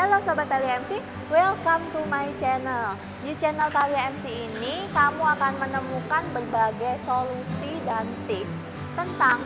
Halo Sobat Talia MC, welcome to my channel. Di channel Talia MC ini, kamu akan menemukan berbagai solusi dan tips tentang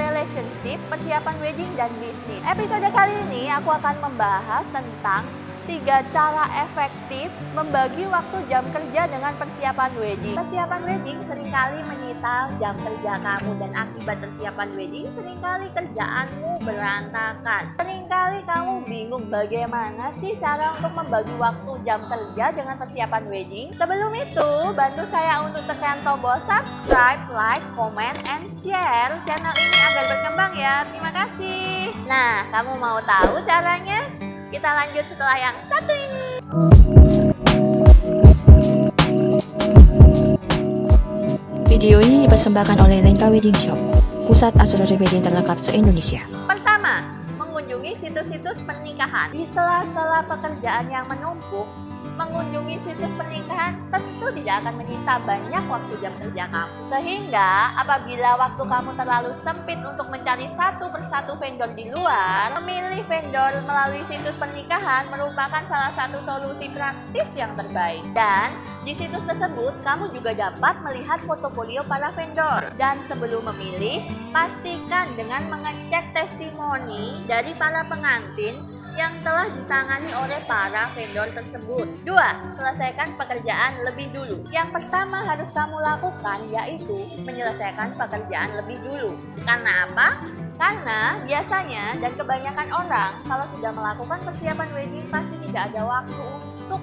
relationship, persiapan wedding, dan bisnis. Episode kali ini aku akan membahas tentang tiga cara efektif membagi waktu jam kerja dengan persiapan wedding. Persiapan wedding sering kali menyita jam kerja kamu dan akibat persiapan wedding sering kali kerjaanmu berantakan. Seringkali kamu bingung bagaimana sih cara untuk membagi waktu jam kerja dengan persiapan wedding. Sebelum itu, bantu saya untuk tekan tombol subscribe, like, comment, and share channel ini agar berkembang ya. Terima kasih. Nah, kamu mau tahu caranya? Kita lanjut setelah yang satu ini. Video ini dipersembahkan oleh Lenka Wedding Shop, pusat asuransi wedding terlengkap se-Indonesia. Situs-situs pernikahan. Di sela-sela pekerjaan yang menumpuk, mengunjungi situs pernikahan tentu tidak akan menyita banyak waktu jam kerja kamu. Sehingga apabila waktu kamu terlalu sempit untuk mencari satu persatu vendor di luar, memilih vendor melalui situs pernikahan merupakan salah satu solusi praktis yang terbaik. Dan di situs tersebut kamu juga dapat melihat portofolio para vendor. Dan sebelum memilih, pastikan dengan mengecek testimoni dari para pengantin yang telah ditangani oleh para vendor tersebut. Dua, selesaikan pekerjaan lebih dulu. Yang pertama harus kamu lakukan yaitu menyelesaikan pekerjaan lebih dulu. Karena apa? Karena biasanya dan kebanyakan orang kalau sudah melakukan persiapan wedding pasti tidak ada waktu untuk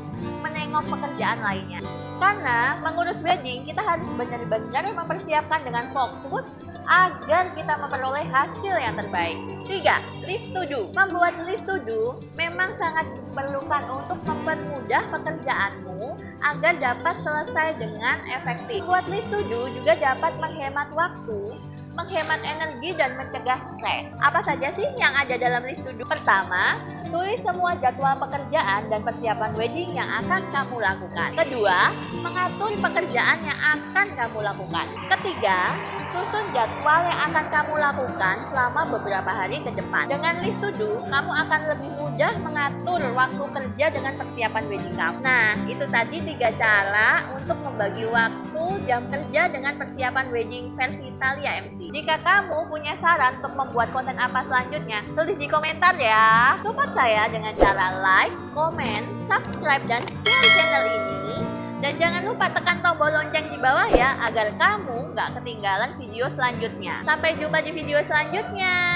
menengok pekerjaan lainnya. Karena mengurus wedding kita harus benar-benar mempersiapkan dengan fokus agar kita memperoleh hasil yang terbaik. 3. List to do. Membuat list to do memang sangat diperlukan untuk mempermudah pekerjaanmu agar dapat selesai dengan efektif. Membuat list to do juga dapat menghemat waktu, menghemat energi dan mencegah stres. Apa saja sih yang ada dalam list to? Pertama, tulis semua jadwal pekerjaan dan persiapan wedding yang akan kamu lakukan. Kedua, mengatur pekerjaan yang akan kamu lakukan. Ketiga, susun jadwal yang akan kamu lakukan selama beberapa hari ke depan. Dengan list to do, kamu akan lebih mudah mengatur waktu kerja dengan persiapan wedding kamu. Nah, itu tadi tiga cara untuk membagi waktu jam kerja dengan persiapan wedding versi Italia MC. Jika kamu punya saran untuk membuat konten apa selanjutnya, tulis di komentar ya. Support saya dengan cara like, comment, subscribe, dan share channel ini. Dan jangan lupa tekan tombol lonceng di bawah ya, agar kamu nggak ketinggalan video selanjutnya. Sampai jumpa di video selanjutnya.